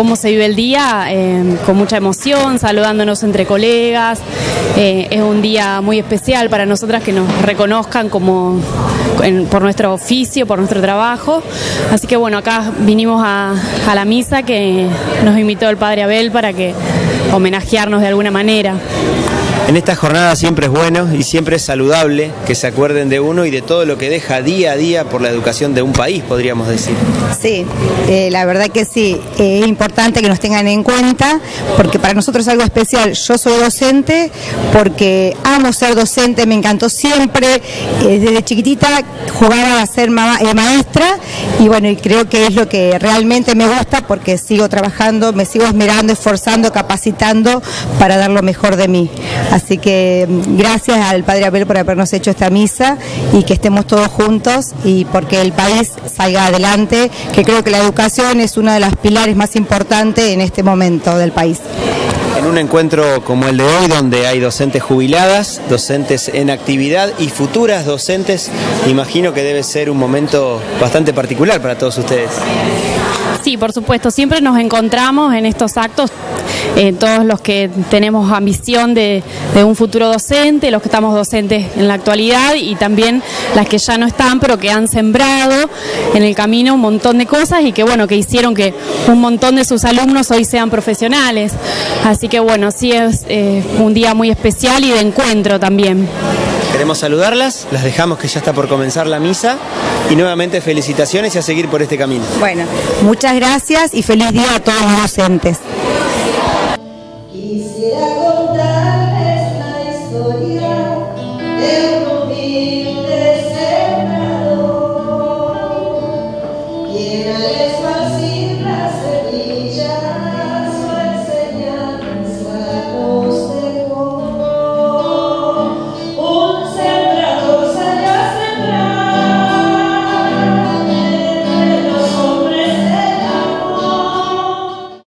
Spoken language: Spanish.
cómo se vive el día, eh, con mucha emoción, saludándonos entre colegas. Eh, es un día muy especial para nosotras que nos reconozcan como por nuestro oficio, por nuestro trabajo. Así que bueno, acá vinimos a, a la misa que nos invitó el Padre Abel para que homenajearnos de alguna manera. En esta jornada siempre es bueno y siempre es saludable que se acuerden de uno y de todo lo que deja día a día por la educación de un país, podríamos decir. Sí, eh, la verdad que sí, es importante que nos tengan en cuenta porque para nosotros es algo especial. Yo soy docente porque amo ser docente, me encantó siempre, eh, desde chiquitita jugaba a ser eh, maestra y bueno, y creo que es lo que realmente me gusta porque sigo trabajando, me sigo esmerando, esforzando, capacitando para dar lo mejor de mí. Así que mm, gracias al Padre Abel por habernos hecho esta misa y que estemos todos juntos y porque el país salga adelante, que creo que la educación es uno de los pilares más importantes en este momento del país. En un encuentro como el de hoy, donde hay docentes jubiladas, docentes en actividad y futuras docentes, imagino que debe ser un momento bastante particular para todos ustedes. Sí, por supuesto, siempre nos encontramos en estos actos eh, todos los que tenemos ambición de, un futuro docente, los que estamos docentes en la actualidad y también las que ya no están, pero que han sembrado en el camino un montón de cosas y que bueno, que hicieron que un montón de sus alumnos hoy sean profesionales. Así que bueno, sí es eh, un día muy especial y de encuentro también. Queremos saludarlas, las dejamos que ya está por comenzar la misa y nuevamente felicitaciones y a seguir por este camino. Bueno, muchas gracias y feliz día a todos los docentes. E será como